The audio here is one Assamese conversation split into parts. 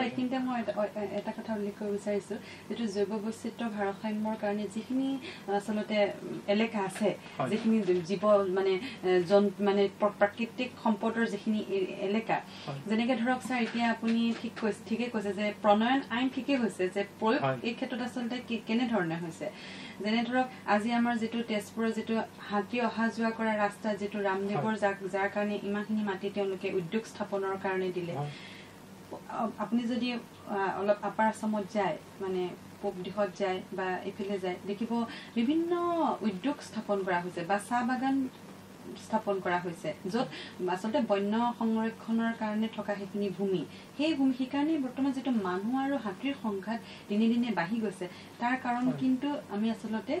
এইখিনিতে মই এটা- কথা উল্লেখ কৰিব বিচাৰিছোঁ যিটো জৈৱ বৈচিত্ৰ ভাৰসাম্যৰ কাৰণে যিখিনি আচলতে এলেকা আছে। যিখিনি জীৱ মানে মানে প্ৰ- প্ৰাকৃতিক সম্পদৰ যিখিনি এলেকা। যেনেকে ধৰক ছাৰ এতিয়া আপুনি ঠিক কৈছে ঠিকে কৈছে যে প্ৰণয়ন আইন ঠিকেই হৈছে যে প্ৰয়োগ। এই ক্ষেত্ৰত আচলতে কেনেধৰণে হৈছে যেনে ধৰক আজি আমাৰ যিটো তেজপুৰৰ যিটো হাতী অহা যোৱা কৰা ৰাস্তা যিটো ৰামদেৱৰ যাক যাৰ কাৰণে ইমানখিনি মাটি তেওঁলোকে উদ্যোগ স্থাপনৰ কাৰণে দিলে আপুনি যদি অলপ আপাৰ আছামত যায় মানে পূব দিশত যায় বা এইফালে যায় দেখিব বিভিন্ন উদ্যোগ স্থাপন কৰা হৈছে বা চাহ বাগান স্থাপন কৰা হৈছে য'ত আচলতে বন্য সংৰক্ষণৰ কাৰণে থকা সেইখিনি ভূমি। সেই ভূমি সেইকাৰণে বৰ্তমান যিটো মানুহ আৰু হাতীৰ সংঘাত দিনে দিনে বাঢ়ি গৈছে। তাৰ কাৰণ। কিন্তু আমি আচলতে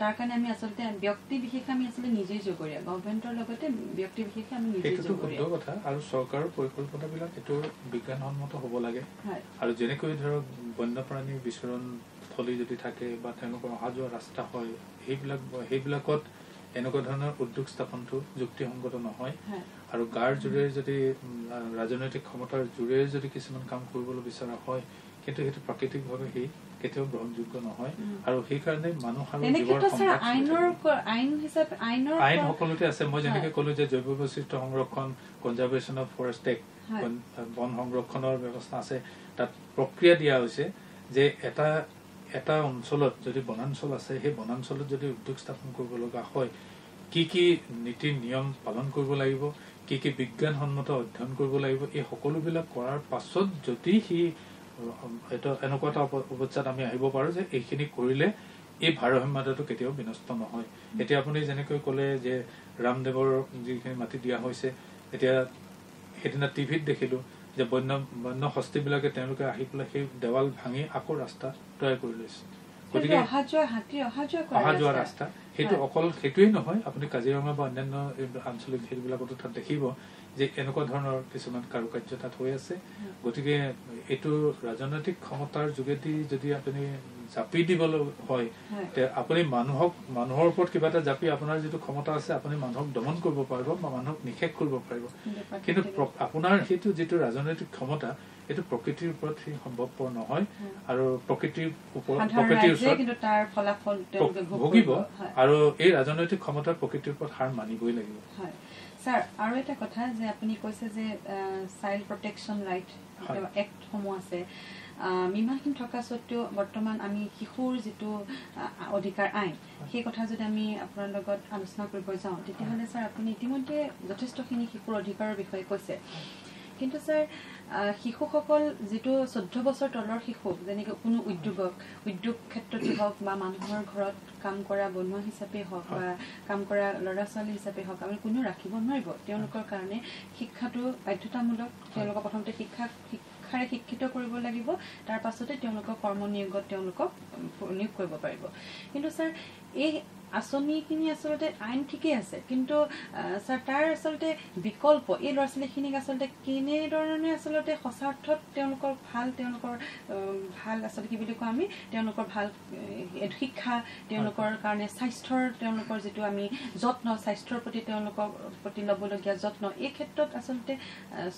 তাৰ কাৰণে আমি আচলতে ব্যক্তি বিশেষে আমি আচলতে নিজেই জগৰীয়া গভৰ্ণমেণ্টৰ লগতে ব্যক্তি বিশেষে আমি নিজেই শুদ্ধ জগৰীয়া কথা। আৰু চৰকাৰৰ পৰিকল্পনাবিলাক এইটো বিজ্ঞানসন্মত হ'ব লাগে। আৰু যেনেকৈ ধৰক বন্যপ্ৰাণীৰ বিচৰণ থলী যদি থাকে বা তেওঁলোকৰ অহা যোৱা ৰাস্তা হয় সেইবিলাক সেইবিলাকত এনেকুৱা ধৰণৰ উদ্যোগ স্থাপনটো যুক্তিসংগত নহয় হয় আৰু গাৰ জোৰেৰে যদি ৰাজনৈতিক ক্ষমতাৰ জোৰেৰে যদি কিছুমান কাম কৰিবলৈ বিচৰা হয় কিন্তু সেইটো প্ৰাকৃতিকভাৱে সেই কেতিয়াও গ্ৰহণযোগ্য নহয়। আৰু সেইকাৰণে মানুহ আৰু আইন সকলোতে আছে মই যেনেকে। ক'লো যে জৈৱ বৈচিত্ৰ্য সংৰক্ষণ কনজাৰ্ভেশ্যন অফ ফৰেষ্ট এক্ট। বন সংৰক্ষণৰ ব্যৱস্থা আছে তাত প্ৰক্ৰিয়া দিয়া হৈছে যে এটা এটা অঞ্চলত যদি বনাঞ্চল আছে সেই বনাঞ্চলত যদি উদ্যোগ স্থাপন কৰিব লগা হয় কি কি নীতি নিয়ম পালন কৰিব লাগিব কি কি বিজ্ঞানসন্মত অধ্যয়ন কৰিব লাগিব এই সকলোবিলাক কৰাৰ পাছত যদি সি এটা এনেকুৱা এটা অৱ- অৱস্থাত আমি আহিব পাৰো যে এইখিনি কৰিলে এই ভাৰসাম্যতাটো কেতিয়াও বিনষ্ট নহয়। এতিয়া আপুনি যেনেকৈ ক'লে যে ৰামদেৱৰ যিখিনি মাটি দিয়া হৈছে এতিয়া সেইদিনা টিভিত দেখিলো যে বন্য বন্য হস্তীবিলাকে তেওঁলোকে আহি পেলাই সেই দেৱাল ভাঙি আকৌ ৰাস্তা তৈয়াৰ কৰি লৈছে গতিকে অহা যোৱা ৰাস্তা। সেইটো। অকল সেইটোৱেই নহয় আপুনি কাজিৰঙা বা অন্যান্য আঞ্চলিক সেইবিলাকতো তাত দেখিব যে এনেকুৱা ধৰণৰ কিছুমান কাৰুকাৰ্য তাত হৈ আছে। গতিকে এইটো ৰাজনৈতিক ক্ষমতাৰ যোগেদি যদি আপুনি জাপি দিবলৈ হয় আপুনি মানুহক মানুহৰ ওপৰত কিবা এটা জাপি আপোনাৰ যিটো ক্ষমতা আছে আপুনি মানুহক দমন কৰিব পাৰিব বা মানুহক নিষেধ কৰিব পাৰিব। কিন্তু আপোনাৰ সেইটো যিটো ৰাজনৈতিক ক্ষমতা এইটো প্ৰকৃতিৰ ওপৰত সেই সম্ভৱপৰ নহয় হয়। আৰু প্ৰকৃতিৰ ওপৰত প্ৰকৃতিৰ ওচৰত ভুগিব। আৰু এই ৰাজনৈতিক ক্ষমতা প্ৰকৃতিৰ ওপৰত হাৰ মানিবই লাগিব। হয়। ছাৰ আৰু এটা কথা যে আপুনি কৈছে যে চাইল্ড প্ৰটেকশ্যন ৰাইট। এক্টসমূহ আছে। মীমাংসীন থকা স্বত্বেও বৰ্তমান আমি শিশুৰ যিটো অধিকাৰ আইন সেই কথা যদি আমি আপোনাৰ লগত আলোচনা কৰিব যাওঁ তেতিয়াহ'লে ছাৰ আপুনি ইতিমধ্যে যথেষ্টখিনি শিশুৰ অধিকাৰৰ বিষয়ে কৈছে। কিন্তু ছাৰ শিশুসকল যিটো চৈধ্য বছৰ তলৰ শিশু যেনেকৈ কোনো উদ্যোগক উদ্যোগ ক্ষেত্ৰতে হওক বা মানুহৰ ঘৰত কাম কৰা বনোৱা হিচাপে হওক বা কাম কৰা ল'ৰা ছোৱালী হিচাপে হওক আমি কোনেও ৰাখিব নোৱাৰিব। তেওঁলোকৰ কাৰণে শিক্ষাটো বাধ্যতামূলক। তেওঁলোকক প্ৰথমতে শিক্ষা শিক্ষাৰে শিক্ষিত কৰিব লাগিব। তাৰ পাছতে তেওঁলোকক কৰ্মনিয়োগত তেওঁলোকক নিয়োগ কৰিব পাৰিব। কিন্তু ছাৰ এই আঁচনিখিনি আচলতে আইন ঠিকেই আছে কিন্তু ছাৰ তাৰ আচলতে বিকল্প এই ল'ৰা ছোৱালীখিনিক আচলতে কেনেধৰণে আচলতে সঁচা অৰ্থত তেওঁলোকৰ ভাল তেওঁলোকৰ ভাল আচলতে কি বুলি কওঁ আমি তেওঁলোকৰ ভাল শিক্ষা তেওঁলোকৰ কাৰণে স্বাস্থ্যৰ তেওঁলোকৰ যিটো আমি যত্ন স্বাস্থ্যৰ প্ৰতি তেওঁলোকৰ প্ৰতি ল'বলগীয়া যত্ন এই ক্ষেত্ৰত আচলতে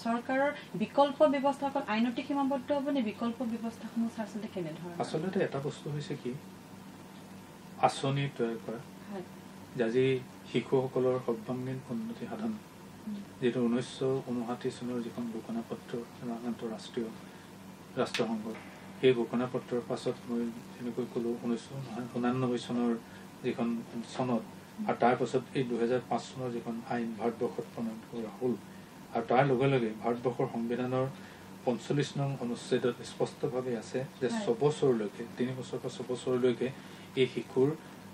চৰকাৰৰ বিকল্প ব্যৱস্থা অকল আইনতে সীমাবদ্ধ হ'বনে বিকল্প ব্যৱস্থাসমূহ আচলতে কেনেধৰণৰ আচলতে এটা বস্তু হৈছে কি আঁচনি তৈয়াৰ কৰা। আজি শিশুসকলৰ সৰ্বাংগীন উন্নতি সাধন। যিটো ঊনৈছশ ঊনষাঠি চনৰ যিখন ঘোষণাপত্ৰ আন্তঃৰাষ্ট্ৰীয় ৰাষ্ট্ৰসংঘৰ সেই ঘোষণাপত্ৰৰ পাছত মই যেনেকৈ ক'লোঁ ঊনৈছশ ঊনানব্বৈ চনৰ যিখন চনত আৰু তাৰ পাছত এই দুহেজাৰ পাঁচ চনৰ যিখন আইন ভাৰতবৰ্ষত প্ৰণয়ন কৰা হ'ল। আৰু তাৰ লগে লগে ভাৰতবৰ্ষৰ সংবিধানৰ পঞ্চল্লিছ নং অনুচ্ছেদত স্পষ্টভাৱে আছে যে। ছবছৰলৈকে তিনি বছৰৰ পৰা ছবছৰলৈকে এই শিশুৰ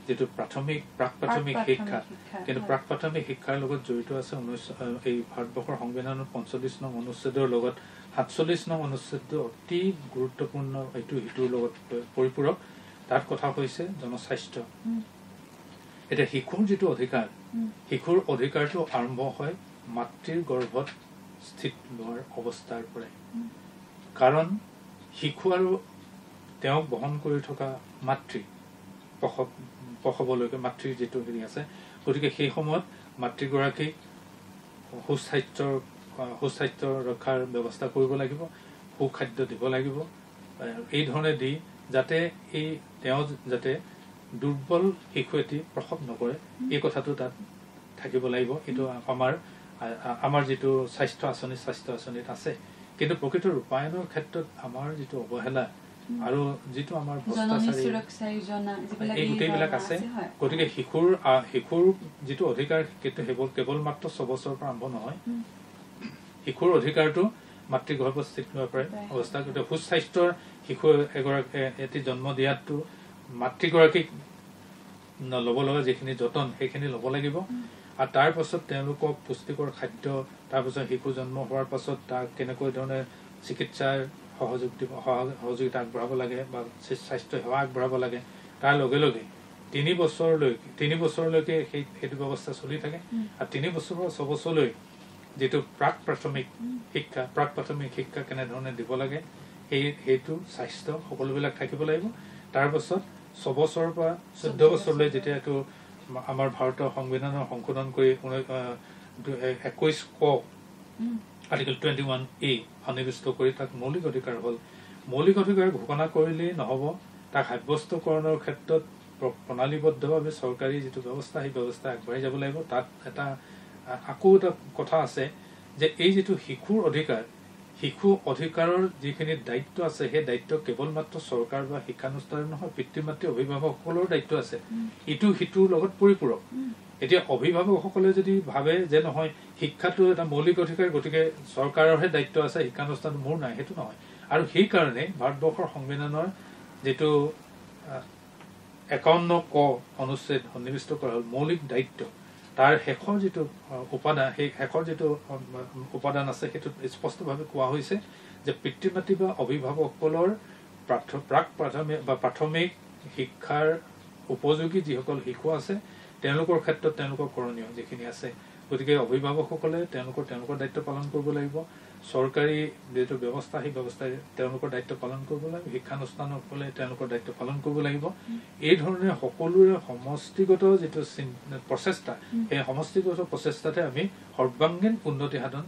যিটো প্ৰাথমিক প্ৰাক প্ৰাথমিক শিক্ষা কিন্তু। প্ৰাক প্ৰাথমিক শিক্ষাৰ লগত জড়িত আছে ঊনৈছ এই ভাৰতবৰ্ষৰ সংবিধানৰ পঞ্চল্লিছ নং অনুচ্ছেদৰ লগত সাতচল্লিছ নং অনুচ্ছেদ অতি গুৰুত্বপূৰ্ণ এইটো সিটোৰ লগত পৰিপূৰক। তাত কথা হৈছে জনস্বাস্থ্য। এতিয়া শিশুৰ যিটো অধিকাৰ শিশুৰ অধিকাৰটো আৰম্ভ হয় মাতৃৰ গৰ্ভত স্থিত লোৱাৰ অৱস্থাৰ পৰাই। কাৰণ শিশু আৰু তেওঁক বহন কৰি থকা মাতৃ প্ৰসৱ প্ৰসৱলৈকে মাতৃৰ যিটো হেৰি আছে গতিকে সেই সময়ত মাতৃগৰাকীক সুস্বাস্থ্যৰ সুস্বাস্থ্য ৰক্ষাৰ ব্যৱস্থা কৰিব লাগিব সুখাদ্য দিব লাগিব এই ধৰণে দি যাতে এই তেওঁ যাতে দুৰ্বল শিশু এটি প্ৰসৱ নকৰে এই কথাটো তাত থাকিব লাগিব। এইটো আমাৰ আমাৰ যিটো স্বাস্থ্য আঁচনি স্বাস্থ্য আঁচনিত আছে। কিন্তু প্ৰকৃত ৰূপায়ণৰ ক্ষেত্ৰত আমাৰ যিটো অৱহেলা আৰু যিটো আমাৰ এই গোটেইবিলাক আছে। গতিকে শিশুৰ শিশুৰ যিটো অধিকাৰ কিন্তু কেৱল মাত্ৰ ছবছৰৰ পৰা আৰম্ভ নহয়। শিশুৰ অধিকাৰটো মাতৃগৰ্ভস্থিত পৰাই হয়। অৱস্থা গতিকে সুস্বাস্থ্যৰ শিশু এগৰাকী এটি জন্ম দিয়াটো মাতৃগৰাকীক ল'ব লগা যিখিনি যতন সেইখিনি ল'ব লাগিব। আৰু তাৰ পাছত তেওঁলোকক পুষ্টিকৰ খাদ্য তাৰপাছত শিশু জন্ম হোৱাৰ পাছত তাক কেনেকৈ ধৰণে চিকিৎসাৰ সহযোগ দিব সহ- সহযোগিতা আগবঢ়াব লাগে বা স্বাস্থ্য সেৱা আগবঢ়াব লাগে তাৰ লগে লগে তিনি বছৰলৈকে তিনি বছৰলৈকে সেই সেইটো ব্যৱস্থা চলি থাকে। আৰু তিনি বছৰৰ পৰা ছবছৰলৈ যিটো প্ৰাক প্ৰাথমিক শিক্ষা প্ৰাক প্ৰাথমিক শিক্ষা কেনেধৰণে দিব লাগে সেই সেইটো স্বাস্থ্য সকলোবিলাক থাকিব লাগিব তাৰ পাছত ছবছৰৰ পৰা চৈধ্য বছৰলৈ যেতিয়া এইটো আমাৰ ভাৰতৰ সংবিধানৰ সংশোধন কৰি ঊনৈশ আহ, দু- এ- একৈশ ক। আৰ্টিকেল টুৱেণ্টি ওৱান এ সন্নিৱিষ্ট কৰি তাক মৌলিক অধিকাৰ হ'ল। মৌলিক অধিকাৰ ঘোষণা কৰিলেই নহ'ব। তাক সাব্যস্তকৰণৰ ক্ষেত্ৰত প্ৰ- প্ৰণালীবদ্ধভাৱে চৰকাৰী যিটো ব্যৱস্থা সেই ব্যৱস্থা আগবাঢ়ি যাব লাগিব। তাত এটা আকৌ এটা কথা আছে যে এই যিটো শিশুৰ অধিকাৰ শিশু অধিকাৰৰ যিখিনি দায়িত্ব আছে সেই দায়িত্ব কেৱল মাত্ৰ চৰকাৰ বা শিক্ষানুষ্ঠানৰ নহয় পিতৃ মাতৃ অভিভাৱকসকলৰ দায়িত্ব আছে। ইটো সিটোৰ লগত পৰিপূৰক। এতিয়া অভিভাৱকসকলে যদি ভাবে যে নহয় শিক্ষাটো এটা মৌলিক অধিকাৰ গতিকে চৰকাৰৰহে দায়িত্ব আছে শিক্ষানুষ্ঠান মোৰ নাই সেইটো নহয়। আৰু সেইকাৰণে ভাৰতবৰ্ষৰ সংবিধানৰ যিটো একাৱন্ন ক অনুচ্ছেদ সন্নিৱিষ্ট কৰা হ'ল মৌলিক দায়িত্ব তাৰ শেষৰ যিটো উপাদান সেই শেষৰ যিটো উপাদান আছে সেইটোত স্পষ্টভাৱে কোৱা হৈছে যে পিতৃ মাতৃ বা অভিভাৱকসকলৰ প্ৰাক প্ৰাথমিক বা প্ৰাথমিক শিক্ষাৰ উপযোগী যিসকল শিশু আছে তেওঁলোকৰ ক্ষেত্ৰত তেওঁলোকৰ কৰণীয় যিখিনি আছে। গতিকে অভিভাৱকসকলে তেওঁলোকৰ তেওঁলোকৰ দায়িত্ব পালন কৰিব লাগিব। চৰকাৰী যিটো ব্যৱস্থা সেই ব্যৱস্থাই তেওঁলোকৰ দায়িত্ব পালন কৰিব লাগিব শিক্ষানুষ্ঠানসকলে তেওঁলোকৰ দায়িত্ব পালন কৰিব লাগিব এই ধৰণে সকলোৰে সমষ্টিগত যিটো প্ৰচেষ্টা সেই সমষ্টিগত প্ৰচেষ্টাতে আমি সৰ্বাংগীন উন্নতি সাধন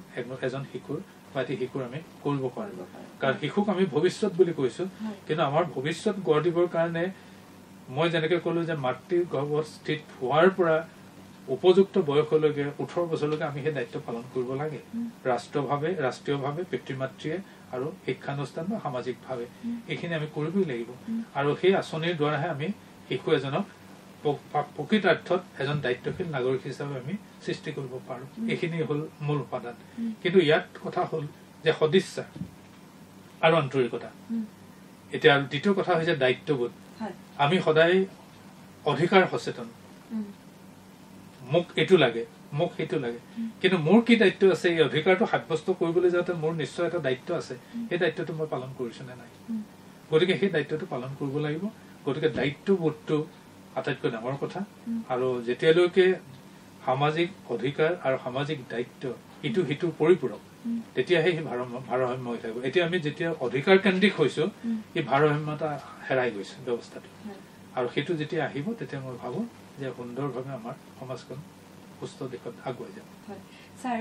এজন শিশুৰ বা এটি শিশুৰ আমি কৰিব পাৰোঁ কৰিব পাৰোঁ। কাৰণ শিশুক আমি ভৱিষ্যত বুলি কৈছো। কিন্তু আমাৰ ভৱিষ্যত গঢ় দিবৰ কাৰণে মই যেনেকে কলো যে মাতৃৰ গৰ্ভত স্থিত হোৱাৰ পৰা উপযুক্ত বয়সলৈকে ওঠৰ বছৰলৈকে আমি সেই দায়িত্ব পালন কৰিব লাগে। ৰাষ্ট্ৰভাৱে ৰাষ্ট্ৰীয়ভাৱে পিতৃ মাতৃয়ে আৰু শিক্ষানুষ্ঠান বা সামাজিকভাৱে। এইখিনি আমি কৰিবই লাগিব। আৰু সেই আঁচনিৰ দ্বাৰাহে আমি শিশু এজনক প্ৰকৃতাৰ্থত এজন দায়িত্বশীল নাগৰিক হিচাপে আমি সৃষ্টি কৰিব পাৰো। এইখিনি হ'ল মূল উপাদান। কিন্তু ইয়াত কথা হ'ল যে সদিচ্ছা আৰু আন্তৰিকতা। এতিয়া দ্বিতীয় কথা হৈছে দায়িত্ববোধ। আমি সদায় অধিকাৰ সচেতন। মোক এইটো লাগে মোক সেইটো লাগে কিন্তু মোৰ কি দায়িত্ব আছে এই অধিকাৰটো সাব্যস্ত কৰিবলৈ যাওঁতে মোৰ নিশ্চয় এটা দায়িত্ব আছে সেই দায়িত্বটো মই পালন কৰিছো নে নাই। গতিকে সেই দায়িত্বটো পালন কৰিব লাগিব গতিকে দায়িত্ববোধটো আটাইতকৈ ডাঙৰ কথা। আৰু যেতিয়ালৈকে সামাজিক অধিকাৰ আৰু সামাজিক দায়িত্ব ইটো সিটোৰ পৰিপূৰক। তেতিয়াহে সেই ভাৰসাম্য হৈ থাকিব এতিয়া আমি যেতিয়া অধিকাৰ কেন্দ্ৰিক হৈছো। এই ভাৰসাম্যতা হেৰাই গৈছে ব্যৱস্থাটো। আৰু সেইটো যেতিয়া আহিব তেতিয়া মই ভাবো যে সুন্দৰভাৱে আমাৰ সমাজখন সুস্থ দিশত আগুৱাই যাব হয়। ছাৰ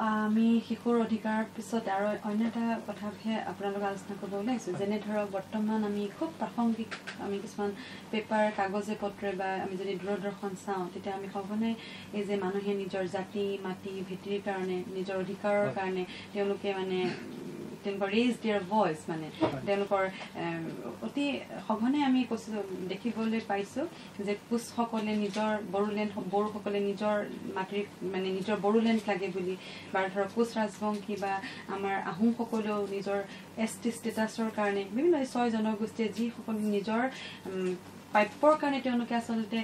আমি শিশুৰ অধিকাৰৰ পিছত আৰু অন্য এটা কথা বিষয়ে আপোনালোকে আলোচনা কৰিব ওলাইছোঁ। যেনে ধৰক বৰ্তমান আমি খুব প্ৰাসংগিক আমি কিছুমান পেপাৰ কাগজে পত্ৰে বা আমি যদি দূৰদৰ্শন চাওঁ তেতিয়া আমি সঘনাই এই যে মানুহে নিজৰ জাতি মাটি ভেটিৰ কাৰণে নিজৰ অধিকাৰৰ। কাৰণে তেওঁলোকে মানে তেওঁলোকৰ ৰেজ দিয়াৰ ভইচ মানে। তেওঁলোকৰ অতি সঘনে আমি কৈছো দেখিবলৈ পাইছো যে কোচসকলে নিজৰ বড়োলেণ্ড বড়োসকলে নিজৰ মাতৃক মানে নিজৰ বড়োলেণ্ড লাগে বুলি। বা ধৰক কোচ ৰাজবংশী বা আমাৰ আহোমসকলেও নিজৰ এছ টি ষ্টেটাছৰ কাৰণে বিভিন্ন ছয় জনগোষ্ঠীয়ে যিসকল নিজৰ প্ৰাপ্যৰ কাৰণে তেওঁলোকে আচলতে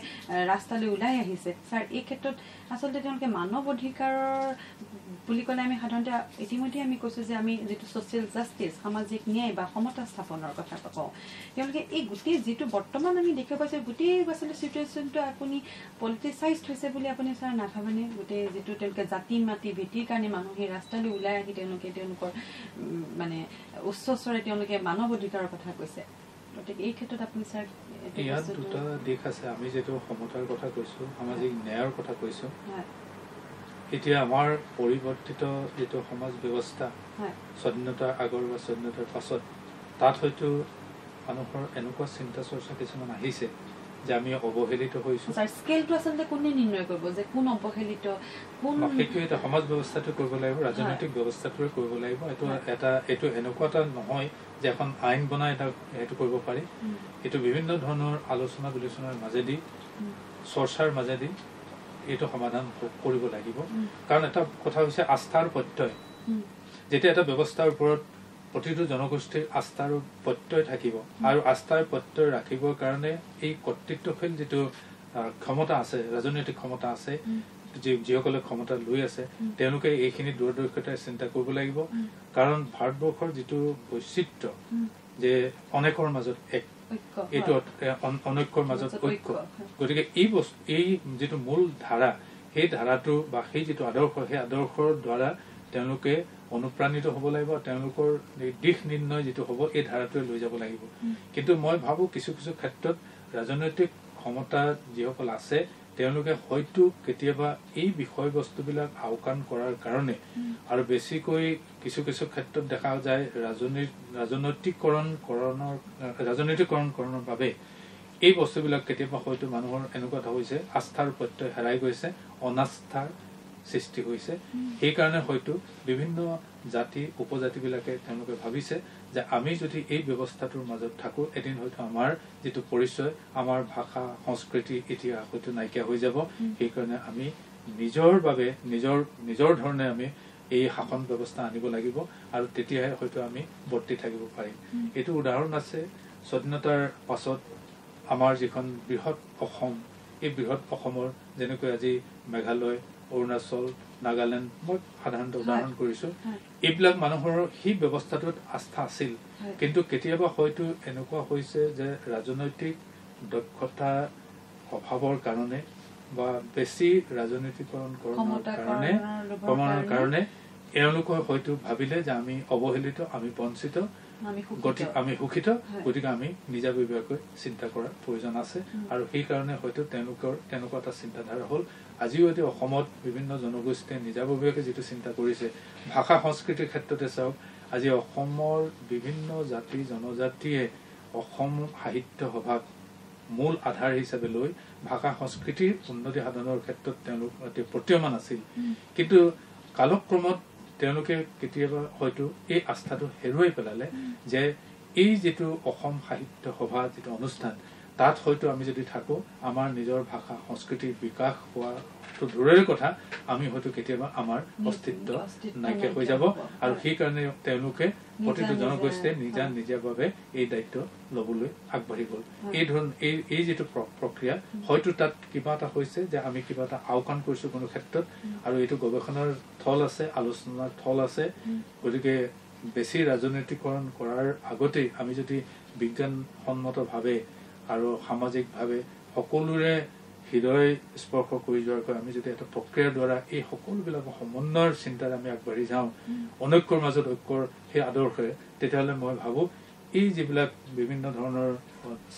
ৰাস্তালৈ ওলাই আহিছে। ছাৰ এই ক্ষেত্ৰত আচলতে তেওঁলোকে মানৱ অধিকাৰৰ বুলি ক'লে আমি সাধাৰণতে ইতিমধ্যে আমি কৈছোঁ যে আমি যিটো ছ'চিয়েল জাষ্টিছ সামাজিক ন্যায় বা সমতা স্থাপনৰ কথা কওঁ। তেওঁলোকে এই গোটেই যিটো বৰ্তমান আমি দেখিব পাইছোঁ গোটেই আচলতে চিটুৱেশ্যনটো আপুনি পলিটিচাইজড হৈছে বুলি আপুনি ছাৰ নাভাবেনে? গোটেই যিটো তেওঁলোকে জাতি মাতি ভেটিৰ কাৰণে মানুহে ৰাস্তালৈ ওলাই আহি তেওঁলোকে তেওঁলোকৰ মানে উচ্চস্বৰে তেওঁলোকে মানৱ অধিকাৰৰ কথা কৈছে। গতিকে এই ক্ষেত্ৰত আপুনি ছাৰ ইয়াত দুটা দিশ আছে। আমি যিটো সমতাৰ কথা কৈছো সামাজিক ন্যায়ৰ কথা কৈছো এতিয়া আমাৰ পৰিৱৰ্তিত যিটো সমাজ ব্যৱস্থা স্বাধীনতাৰ আগৰ বা স্বাধীনতাৰ পাছত তাত হয়তো মানুহৰ এনেকুৱা চিন্তা চৰ্চা কিছুমান আহিছে যে আমি অৱহেলিত হৈছোঁ। ছাৰ স্কেলটো আচলতে কোনে নিৰ্ণয় কৰিব? যে কোন অৱহেলিত কোন সেইটো এটা সমাজ ব্যৱস্থাটো কৰিব লাগিব ৰাজনৈতিক ব্যৱস্থাটোৱে কৰিব লাগিব। এইটো। এটা এইটো এনেকুৱা এটা নহয় যে এখন আইন বনাই এটা সেইটো কৰিব পাৰি। এইটো বিভিন্ন ধৰণৰ আলোচনা বিলোচনাৰ মাজেদি চৰ্চাৰ মাজেদি এইটো সমাধান কৰিব লাগিব। কাৰণ এটা কথা হৈছে আস্থাৰ প্ৰত্যয়। যেতিয়া এটা ব্যৱস্থাৰ ওপৰত প্ৰতিটো জনগোষ্ঠীৰ আস্থাৰ প্ৰত্যয় থাকিব আৰু আস্থাৰ প্ৰত্যয় ৰাখিবৰ কাৰণে এই কৰ্তৃত্বশীল যিটো ক্ষমতা আছে ৰাজনৈতিক ক্ষমতা আছে যি- যিসকলে ক্ষমতা লৈ আছে। তেওঁলোকে এইখিনি দূৰদৰ্শিতাৰে চিন্তা কৰিব লাগিব। কাৰণ ভাৰতবৰ্ষৰ যিটো বৈচিত্ৰ্য উম, যে অনেকৰ মাজত এক এইটো অনৈক্যৰ মাজত ঐক্য। গতিকে এই বস্তু এই যিটো মূল ধাৰা সেই ধাৰাটো বা সেই যিটো আদৰ্শ সেই আদৰ্শৰ দ্বাৰা তেওঁলোকে অনুপ্ৰাণিত হ'ব লাগিব তেওঁলোকৰ দিশ নিৰ্ণয় যিটো হ'ব এই ধাৰাটোৱে লৈ যাব লাগিব। কিন্তু মই ভাবো কিছু কিছু ক্ষেত্ৰত ৰাজনৈতিক ক্ষমতা যিসকল আছে তেওঁলোকে হয়তো কেতিয়াবা এই বিষয়বস্তুবিলাক আওকাণ কৰাৰ কাৰণে আৰু বেছিকৈ কিছু কিছু ক্ষেত্ৰত দেখা যায় ৰাজনৈতিক ৰাজনৈতিকৰণ কৰণৰ ৰাজনৈতিকৰণ কৰণৰ বাবে এই বস্তুবিলাক কেতিয়াবা হয়তো মানুহৰ এনেকুৱা এটা হৈছে আস্থাৰ প্ৰত্যয় হেৰাই গৈছে অনাস্থাৰ সৃষ্টি হৈছে। সেইকাৰণে হয়তো বিভিন্ন জাতি উপজাতিবিলাকে তেওঁলোকে ভাবিছে যে আমি যদি এই ব্যৱস্থাটোৰ মাজত থাকো এদিন হয়তো আমাৰ যিটো পৰিচয় আমাৰ ভাষা সংস্কৃতি ইতিহাস হয়তো নাইকিয়া হৈ যাব। সেইকাৰণে আমি নিজৰ বাবে নিজৰ নিজৰ ধৰণে আমি এই শাসন ব্যৱস্থা আনিব লাগিব আৰু তেতিয়াহে হয়তো আমি বৰ্তি থাকিব পাৰিম। এইটো উদাহৰণ আছে স্বাধীনতাৰ পাছত আমাৰ যিখন বৃহৎ অসম এই বৃহৎ অসমৰ যেনেকৈ আজি মেঘালয় অৰুণাচল নাগালেণ্ড মই সাধাৰণতে উদাহৰণ কৰিছো এইবিলাক মানুহৰ সেই ব্যৱস্থাটোত আস্থা আছিল। কিন্তু কেতিয়াবা হয়তো এনেকুৱা হৈছে যে ৰাজনৈতিক দক্ষতা অভাৱৰ কাৰণে বা বেছি ৰাজনৈতিকৰণ কৰাৰ কাৰণে কাৰণে কাৰণে এওঁলোকে হয়তো ভাবিলে যে আমি অৱহেলিত আমি বঞ্চিত। গতিকে আমি সুখিত। গতিকে আমি নিজাববীয়াকৈ চিন্তা কৰাৰ প্ৰয়োজন আছে। আৰু সেইকাৰণে হয়তো তেওঁলোকৰ তেনেকুৱা এটা চিন্তাধাৰা হ'ল আজিও এটি অসমত বিভিন্ন জনগোষ্ঠীয়ে নিজাববীয়াকৈ যিটো চিন্তা কৰিছে ভাষা সংস্কৃতিৰ ক্ষেত্ৰতে চাওক আজি অসমৰ বিভিন্ন জাতি জনজাতিয়ে অসম সাহিত্য সভাক মূল আধাৰ হিচাপে লৈ ভাষা সংস্কৃতিৰ উন্নতি সাধনৰ ক্ষেত্ৰত তেওঁলোক প্ৰতীয়মান আছিল। কিন্তু কালক্ৰমত তেওঁলোকে কেতিয়াবা হয়তো এই আস্থাটো হেৰুৱাই পেলালে যে এই যিটো অসম সাহিত্য সভা যিটো অনুষ্ঠান তাত হয়তো আমি যদি থাকো আমাৰ নিজৰ ভাষা সংস্কৃতিৰ বিকাশ হোৱাটো দূৰৰে কথা আমি হয়তো কেতিয়াবা আমাৰ অস্তিত্ব নাইকিয়া হৈ যাব। আৰু। সেইকাৰণে তেওঁলোকে প্ৰতিটো জনগোষ্ঠীয়ে নিজা। নিজাভাৱে এই দায়িত্ব লবলৈ আগবাঢ়ি গ'ল। এই ধৰণ এই এই যিটো প্ৰ- প্ৰক্ৰিয়া হয়তো তাত কিবা এটা হৈছে যে আমি কিবা এটা আওকাণ কৰিছো কোনো ক্ষেত্ৰত আৰু এইটো গৱেষণাৰ থল আছে আলোচনাৰ থল আছে গতিকে বেছি ৰাজনৈতিকৰণ কৰাৰ আগতেই আমি যদি বিজ্ঞানসন্মতভাৱে আৰু সামাজিকভাৱে সকলোৰে হৃদয় স্পৰ্শ কৰি যোৱাকৈ আমি যদি এটা প্ৰক্ৰিয়াৰ দ্বাৰা এই সকলোবিলাকৰ সমন্বয়ৰ চিন্তাৰে আমি আগবাঢ়ি যাওঁ অনৈক্যৰ মাজত ঐক্যৰ সেই আদৰ্শৰে তেতিয়াহ'লে মই ভাবো এই যিবিলাক বিভিন্ন ধৰণৰ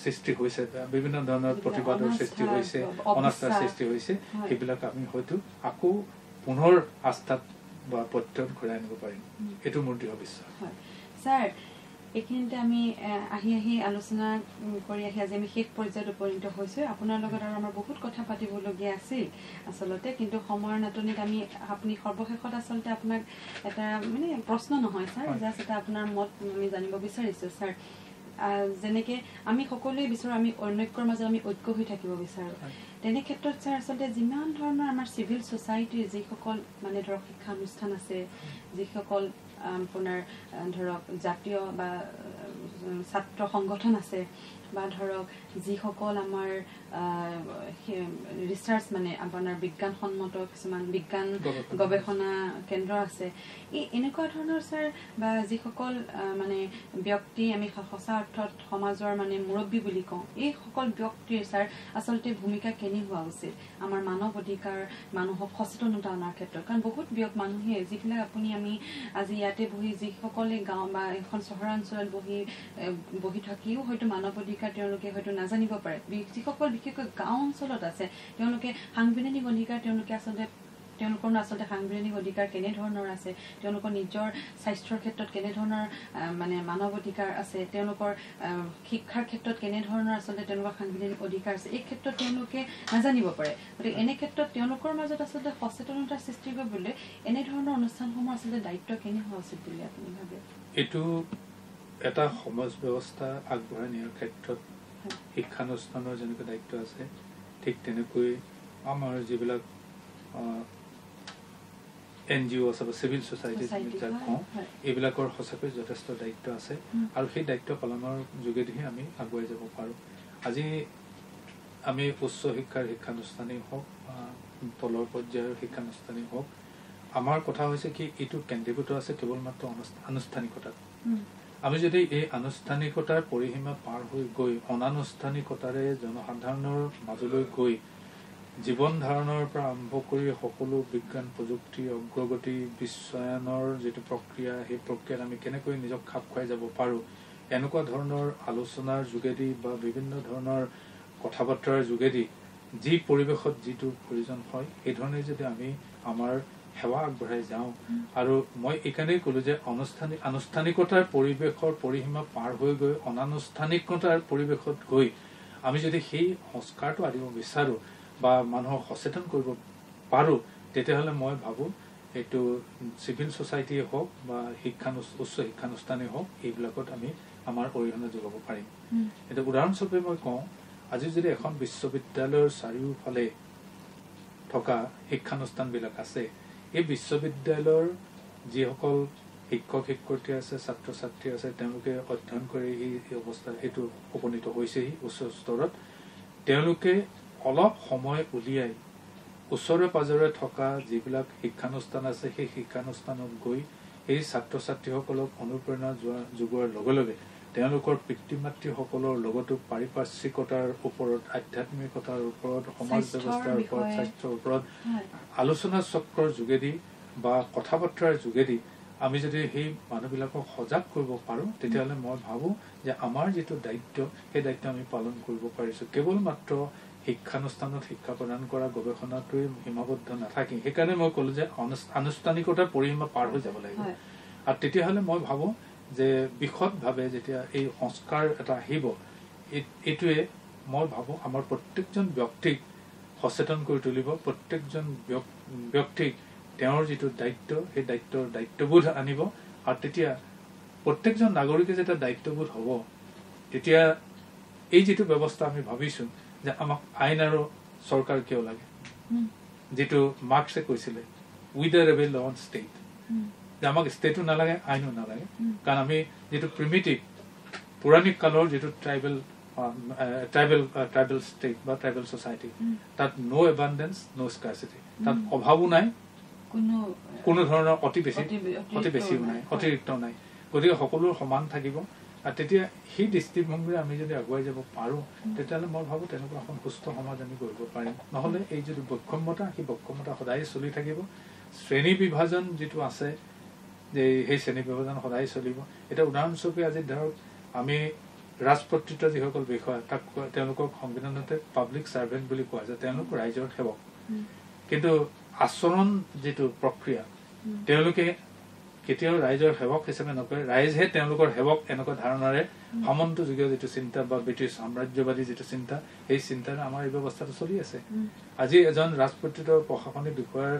সৃষ্টি হৈছে বিভিন্ন ধৰণৰ প্ৰতিবাদৰ সৃষ্টি হৈছে। অনাস্থাৰ সৃষ্টি হৈছে। সেইবিলাক আমি হয়তো আকৌ পুনৰ আস্থাত বা প্ৰত্যয়ন ঘূৰাই আনিব পাৰিম। এইটো মোৰ দৃঢ় বিশ্বাস ছাৰ এইখিনিতে আমি আহি আহি আলোচনা কৰি আহি আজি আমি শেষ পৰ্যায়ত উপনীত হৈছোঁ আপোনাৰ লগত আৰু আমাৰ বহুত কথা পাতিবলগীয়া আছিল আচলতে কিন্তু সময়ৰ নাটনিত আমি আপুনি সৰ্বশেষত আচলতে আপোনাক এটা মানে প্ৰশ্ন নহয় ছাৰ। জাষ্ট এটা আপোনাৰ মত আমি জানিব বিচাৰিছোঁ ছাৰ যেনেকে আমি সকলোৱে বিচাৰোঁ আমি অনৈক্যৰ মাজত আমি ঐক্য হৈ থাকিব বিচাৰোঁ। তেনে ক্ষেত্ৰত ছাৰ আচলতে যিমান ধৰণৰ আমাৰ চিভিল ছ'চাইটিৰ যিসকল মানে ধৰক শিক্ষা অনুষ্ঠান আছে যিসকল আপোনাৰ ধৰক জাতীয় বা ছাত্ৰ সংগঠন আছে বা ধৰক যিসকল আমাৰ ৰিচাৰ্চ মানে আপোনাৰ বিজ্ঞানসন্মত কিছুমান বিজ্ঞান গৱেষণা। কেন্দ্ৰ আছে এই এনেকুৱা ধৰণৰ ছাৰ বা যিসকল মানে ব্যক্তি আমি সঁচা অৰ্থত সমাজৰ মানে মুৰব্বী বুলি কওঁ এইসকল ব্যক্তিৰ ছাৰ আচলতে ভূমিকা কেনে হোৱা উচিত আমাৰ মানৱ অধিকাৰ মানুহক সচেতনতা অনাৰ ক্ষেত্ৰত কাৰণ বহুত ব্যক্তি মানুহে যিবিলাক আপুনি আমি আজি ইয়াতে বহি যিসকলে গাঁও বা এখন চহৰাঞ্চলত বহি বহি থাকিও হয়তো মানৱ অধিকাৰ তেওঁলোকে হয়তো নাজানিব পাৰে। যিসকল বিশেষকৈ গাঁও অঞ্চলত আছে তেওঁলোকে সাংবিধানিক অধিকাৰ তেওঁলোকে আচলতে তেওঁলোকৰ আচলতে সাংবিধানিক অধিকাৰ কেনেধৰণৰ আছে তেওঁলোকৰ নিজৰ স্বাস্থ্যৰ ক্ষেত্ৰত কেনেধৰণৰ মানে মানৱ অধিকাৰ আছে তেওঁলোকৰ শিক্ষাৰ ক্ষেত্ৰত কেনেধৰণৰ আচলতে তেওঁলোকৰ সাংবিধানিক অধিকাৰ আছে এই ক্ষেত্ৰত তেওঁলোকে নাজানিব পাৰে। গতিকে এনে ক্ষেত্ৰত তেওঁলোকৰ মাজত আচলতে সচেতনতাৰ সৃষ্টি কৰিবলৈ এনেধৰণৰ অনুষ্ঠানসমূহ আচলতে দায়িত্ব কেনে হোৱা উচিত বুলি আপুনি ভাবে? এইটো এটা সমাজ ব্যৱস্থা আগবঢ়াই নিয়াৰ ক্ষেত্ৰত। শিক্ষানুষ্ঠানৰ যেনেকৈ দায়িত্ব আছে ঠিক তেনেকৈ আমাৰ যিবিলাক এন জি অ' আছে বা চিভিল ছ'চাইটি যাক কওঁ। এইবিলাকৰ সঁচাকৈ যথেষ্ট দায়িত্ব আছে। আৰু সেই দায়িত্ব পালনৰ যোগেদিহে আমি আগুৱাই যাব পাৰোঁ আজি আমি উচ্চ শিক্ষাৰ শিক্ষানুষ্ঠানেই হওক বা তলৰ পৰ্যায়ৰ শিক্ষানুষ্ঠানেই হওক আমাৰ কথা হৈছে কি এইটো কেন্দ্ৰীভূত আছে কেৱল মাত্ৰ আনুষ্ঠানিকতাত আমি যদি এই আনুষ্ঠানিকতাৰ পৰিসীমা পাৰ হৈ গৈ অনানুষ্ঠানিকতাৰে জনসাধাৰণৰ মাজলৈ গৈ জীৱন ধাৰণৰ পৰা আৰম্ভ কৰি সকলো বিজ্ঞান প্ৰযুক্তি অগ্ৰগতি বিশ্বায়নৰ যিটো প্ৰক্ৰিয়া সেই প্ৰক্ৰিয়াত আমি কেনেকৈ নিজক খাপ খুৱাই যাব পাৰোঁ এনেকুৱা ধৰণৰ আলোচনাৰ যোগেদি বা বিভিন্ন ধৰণৰ কথা বতৰাৰ যোগেদি যি পৰিৱেশত যিটো প্ৰয়োজন হয় সেই ধৰণে যদি আমি আমাৰ সেৱা আগবঢ়াই যাওঁ। আৰু মই এইকাৰণেই ক'লো যে অনুষ্ঠানিক আনুষ্ঠানিকতাৰ পৰিৱেশৰ পৰিসীমা পাৰ হৈ গৈ অনানুষ্ঠানিকতাৰ পৰিৱেশত গৈ আমি যদি সেই সংস্কাৰটো আনিব বিচাৰোঁ বা মানুহক সচেতন কৰিব পাৰোঁ তেতিয়াহ'লে মই ভাবোঁ এইটো চিভিল ছ'চাইটিয়ে হওক বা শিক্ষানু উচ্চ শিক্ষানুষ্ঠানেই হওক এইবিলাকত আমি আমাৰ অৰিহণা যোগাব পাৰিম। এতিয়া উদাহৰণস্বৰূপে মই কওঁ আজি যদি এখন বিশ্ববিদ্যালয়ৰ চাৰিওফালে থকা শিক্ষানুষ্ঠানবিলাক আছে এই বিশ্ববিদ্যালয়ৰ যিসকল শিক্ষক শিক্ষয়িত্ৰী আছে ছাত্ৰ ছাত্ৰী আছে তেওঁলোকে অধ্যয়ন কৰি এই অৱস্থাত এইটো উপনীত হৈছেহি উচ্চ স্তৰত। তেওঁলোকে অলপ সময় উলিয়াই ওচৰে পাজৰে থকা যিবিলাক শিক্ষানুষ্ঠান আছে সেই শিক্ষানুষ্ঠানত গৈ এই ছাত্ৰ ছাত্ৰীসকলক অনুপ্ৰেৰণা যোৱা যোগোৱাৰ লগে লগে তেওঁলোকৰ পিতৃ মাতৃসকলৰ লগতো পাৰিপাৰ্শ্বিকতাৰ ওপৰত আধ্যাত্মিকতাৰ ওপৰত সমাজ ব্যৱস্থাৰ ওপৰত। স্বাস্থ্যৰ ওপৰত আলোচনা চক্ৰৰ যোগেদি বা কথা বতৰাৰ যোগেদি আমি যদি সেই মানুহবিলাকক সজাগ কৰিব পাৰোঁ তেতিয়াহ'লে মই ভাবোঁ যে আমাৰ যিটো দায়িত্ব সেই দায়িত্ব আমি পালন কৰিব পাৰিছোঁ। কেৱল মাত্ৰ শিক্ষানুষ্ঠানত শিক্ষা প্ৰদান কৰা গৱেষণাটোৱে সীমাবদ্ধ নাথাকি। সেইকাৰণে মই ক'লো যে আনুষ্ঠানিকতাৰ পৰিসীমা পাৰ হৈ যাব লাগিব। আৰু তেতিয়াহ'লে মই ভাবোঁ যে বিশদভাৱে যেতিয়া এই সংস্কাৰ এটা আহিব এই- এইটোৱে মই ভাবোঁ আমাৰ প্ৰত্যেকজন ব্যক্তিক সচেতন কৰি তুলিব। প্ৰত্যেকজন ব্যক- ব্যক্তিক তেওঁৰ যিটো দায়িত্ব সেই দায়িত্বৰ দায়িত্ববোধ আনিব। আৰু তেতিয়া প্ৰত্যেকজন নাগৰিকে যেতিয়া দায়িত্ববোধ হ'ব তেতিয়া এই যিটো ব্যৱস্থা আমি ভাবিছোঁ যে আমাক আইন আৰু চৰকাৰ কিয় লাগে? যিটো মাৰ্কছে কৈছিলে with the rebel on state আমাক ষ্টেটো নালাগে আইনো নালাগে। কাৰণ আমি যিটো প্ৰিমিটিভ পৌৰাণিক কালৰ যিটো ট্ৰাইবেল ট্ৰাইবেল ট্ৰাইবেল ষ্টেট বা ট্ৰাইবেল ছ'চাইটি। তাত ন' এবাণ্ডেঞ্চ ন' স্কাৰচিটি তাত অভাৱো নাই। কোনো ধৰণৰ অতি বেছি অতি- বেছিও নাই। অতিৰিক্ত নাই। গতিকে সকলো সমান থাকিব। আৰু তেতিয়া সেই দৃষ্টিভংগীৰে আমি যদি আগুৱাই যাব পাৰোঁ তেতিয়াহ'লে মই ভাবোঁ তেনেকুৱা এখন সুস্থ সমাজ আমি কৰিব পাৰিম। নহ'লে এই যিটো বৈষম্যতা সেই বৈষম্যতা সদায় চলি থাকিব। শ্ৰেণী বিভাজন যিটো আছে যে সেই শ্ৰেণী বিভাজন সদায় চলিব। এতিয়া উদাহৰণস্বৰূপে আজি ধৰক আমি ৰাজপত্ৰিত যিসকল বিষয়া তাক তেওঁলোকক সংবিধানতে পাব্লিক ছাৰ্ভেণ্ট বুলি কোৱা যায় তেওঁলোক ৰাইজৰ সেৱক। কিন্তু আচৰণ যিটো প্ৰক্ৰিয়া তেওঁলোকে কেতিয়াও ৰাইজৰ সেৱক হিচাপে নকৰে ৰাইজহে তেওঁলোকৰ সেৱক এনেকুৱা ধাৰণাৰে সামন্তযুগীয় যিটো চিন্তা বা ব্ৰিটিছ সাম্ৰাজ্যবাদী যিটো চিন্তা সেই চিন্তাৰে আমাৰ এই ব্যৱস্থাটো চলি আছে। আজি এজন ৰাজপত্ৰিত প্ৰশাসনিক বিষয়াৰ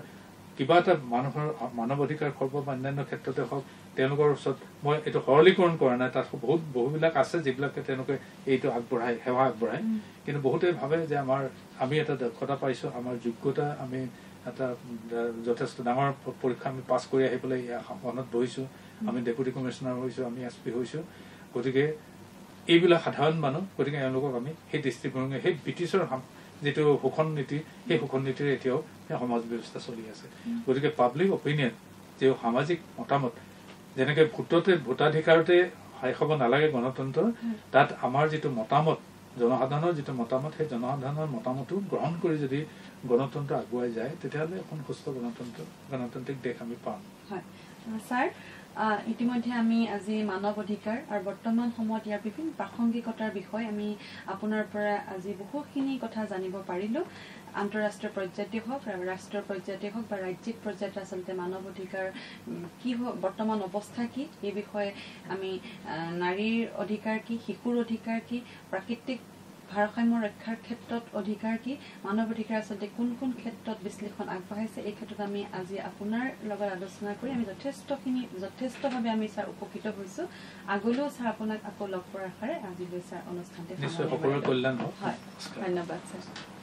কিবা এটা মানুহৰ মানৱ অধিকাৰ খৰ্ব বা অন্যান্য ক্ষেত্ৰতে হওক তেওঁলোকৰ ওচৰত মই এইটো সৰলীকৰণ কৰা নাই তাত বহুত বহুবিলাক আছে যিবিলাকে তেওঁলোকে এইটো আগবঢ়ায় সেৱা আগবঢ়ায়। কিন্তু বহুতে ভাবে যে আমাৰ আমি এটা দক্ষতা পাইছোঁ আমাৰ যোগ্যতা আমি এটা যথেষ্ট ডাঙৰ পৰীক্ষা আমি পাছ কৰি আহি পেলাই আসনত বহিছোঁ। আমি ডেপুটি কমিশ্যনাৰ হৈছোঁ আমি এছ পি হৈছোঁ। গতিকে এইবিলাক সাধাৰণ মানুহ গতিকে এওঁলোকক আমি সেই দৃষ্টিভংগী সেই ব্ৰিটিছৰ যিটো শোষণ নীতি সেই শোষণ নীতিৰে এতিয়াও সমাজ ব্যৱস্থা চলি আছে। গতিকে পাব্লিক অপিনিয়ন যি সামাজিক মতামত যেনেকে ভোটতে ভোটাধিকাৰতে শেষ হ'ব নালাগে গণতন্ত্ৰ তাত আমাৰ যিটো মতামত জনসাধাৰণৰ যিটো মতামত সেই জনসাধাৰণৰ মতামতো গ্ৰহণ কৰি যদি গণতন্ত্ৰ আগুৱাই যায় তেতিয়াহ'লে এখন সুস্থ গণতন্ত্ৰ গণতান্ত্ৰিক দেশ আমি পাম। হয়। ছাৰ ইতিমধ্যে আমি আজি মানৱ অধিকাৰ আৰু বৰ্তমান সময়ত ইয়াৰ বিভিন্ন প্ৰাসংগিকতাৰ বিষয়ে আমি আপোনাৰ পৰা আজি বহুখিনি কথা জানিব পাৰিলোঁ। আন্তঃৰাষ্ট্ৰীয় পৰ্যায়তে হওক ৰাষ্ট্ৰীয় পৰ্যায়তে হওক বা ৰাজ্যিক পৰ্যায়ত আচলতে মানৱ অধিকাৰ কি বৰ্তমান অৱস্থা কি এই বিষয়ে আমি নাৰীৰ অধিকাৰ কি শিশুৰ অধিকাৰ কি প্ৰাকৃতিক ভাৰসাম্য ৰক্ষাৰ ক্ষেত্ৰত অধিকাৰ কি মানৱ অধিকাৰ আচলতে কোন কোন ক্ষেত্ৰত বিশ্লেষণ আগবঢ়াইছে এই ক্ষেত্ৰত আমি আজি আপোনাৰ লগত আলোচনা কৰি আমি যথেষ্টখিনি যথেষ্টভাৱে আমি ছাৰ উপকৃত হৈছোঁ। আগলৈও ছাৰ আপোনাক আকৌ লগ কৰাৰ আশাৰে আজিলৈ ছাৰ অনুষ্ঠানটি হয় ধন্যবাদ ছাৰ।